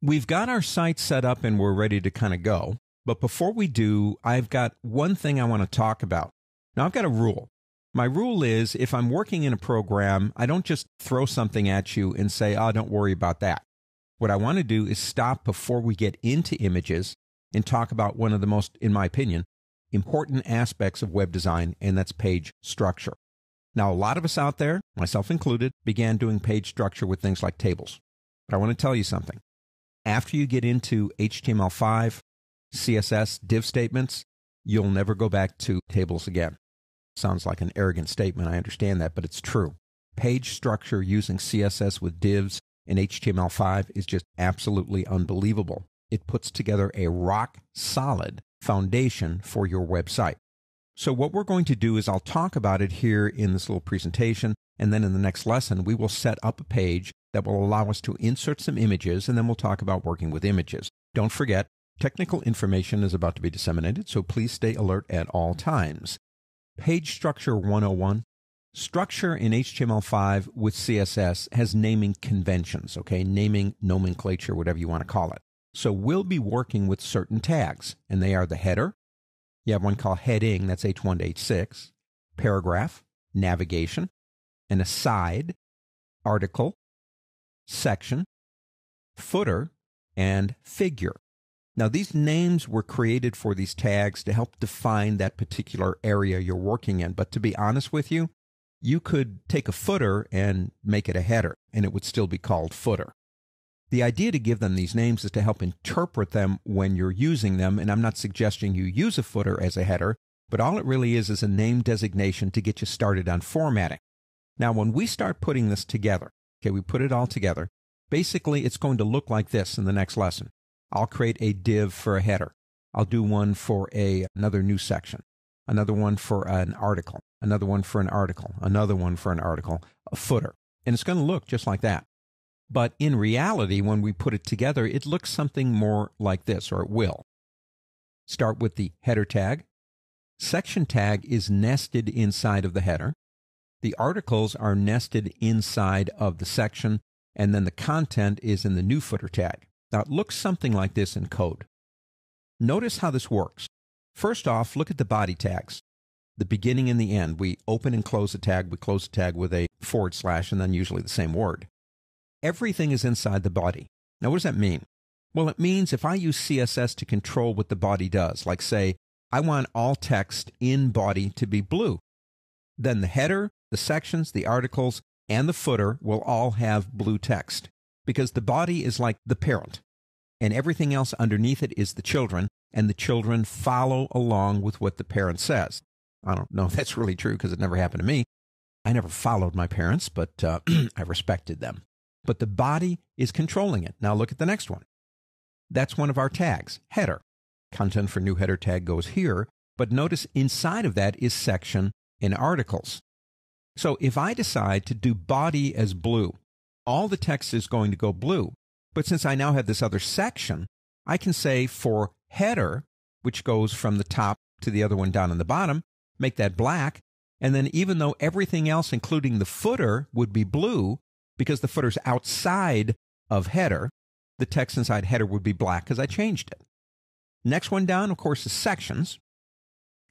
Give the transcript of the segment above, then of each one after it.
We've got our site set up and we're ready to kind of go. But before we do, I've got one thing I want to talk about. Now, I've got a rule. My rule is if I'm working in a program, I don't just throw something at you and say, oh, don't worry about that. What I want to do is stop before we get into images and talk about one of the most, in my opinion, important aspects of web design, and that's page structure. Now, a lot of us out there, myself included, began doing page structure with things like tables. But I want to tell you something. After you get into HTML5, CSS, div statements, you'll never go back to tables again. Sounds like an arrogant statement. I understand that, but it's true. Page structure using CSS with divs and HTML5 is just absolutely unbelievable. It puts together a rock solid foundation for your website. So what we're going to do is I'll talk about it here in this little presentation. And then in the next lesson, we will set up a page that will allow us to insert some images. And then we'll talk about working with images. Don't forget, technical information is about to be disseminated. So please stay alert at all times. Page structure 101. Structure in HTML5 with CSS has naming conventions, okay? Naming nomenclature, whatever you want to call it. So we'll be working with certain tags, and they are the header. You have one called heading, that's H1 to H6, paragraph, navigation, an aside, article, section, footer, and figure. Now, these names were created for these tags to help define that particular area you're working in. But to be honest with you, you could take a footer and make it a header, and it would still be called footer. The idea to give them these names is to help interpret them when you're using them, and I'm not suggesting you use a footer as a header, but all it really is is a name designation to get you started on formatting. Now, when we start putting this together, okay, we put it all together, basically it's going to look like this in the next lesson. I'll create a div for a header. I'll do one for a, another new section, another one for an article, another one for an article, another one for an article, a footer. And it's going to look just like that. But in reality, when we put it together, it looks something more like this, or it will. Start with the header tag. Section tag is nested inside of the header. The articles are nested inside of the section, and then the content is in the new footer tag. Now it looks something like this in code. Notice how this works. First off, look at the body tags. The beginning and the end. We open and close a tag. We close a tag with a forward slash and then usually the same word. Everything is inside the body. Now, what does that mean? Well, it means if I use CSS to control what the body does, like say, I want all text in body to be blue, then the header, the sections, the articles, and the footer will all have blue text because the body is like the parent and everything else underneath it is the children and the children follow along with what the parent says. I don't know if that's really true because it never happened to me. I never followed my parents, but uh, I respected them but the body is controlling it. Now look at the next one. That's one of our tags, header. Content for new header tag goes here, but notice inside of that is section and articles. So if I decide to do body as blue, all the text is going to go blue. But since I now have this other section, I can say for header, which goes from the top to the other one down in the bottom, make that black. And then even though everything else, including the footer, would be blue, because the footer's outside of header, the text inside header would be black because I changed it. Next one down, of course, is sections.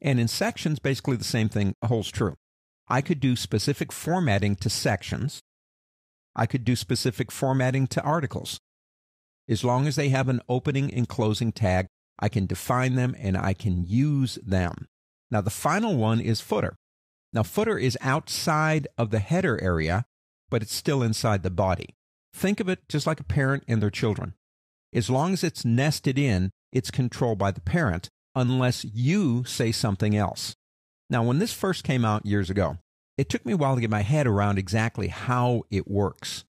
And in sections, basically the same thing holds true. I could do specific formatting to sections. I could do specific formatting to articles. As long as they have an opening and closing tag, I can define them and I can use them. Now, the final one is footer. Now, footer is outside of the header area but it's still inside the body. Think of it just like a parent and their children. As long as it's nested in, it's controlled by the parent unless you say something else. Now, when this first came out years ago, it took me a while to get my head around exactly how it works.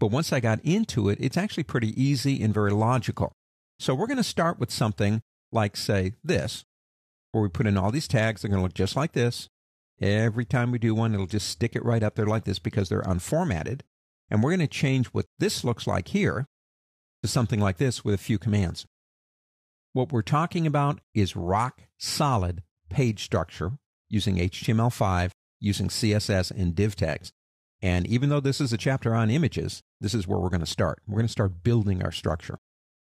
But once I got into it, it's actually pretty easy and very logical. So we're going to start with something like, say, this, where we put in all these tags. They're going to look just like this. Every time we do one, it'll just stick it right up there like this because they're unformatted. And we're going to change what this looks like here to something like this with a few commands. What we're talking about is rock solid page structure using HTML5, using CSS and div tags. And even though this is a chapter on images, this is where we're going to start. We're going to start building our structure.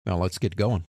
Now let's get going.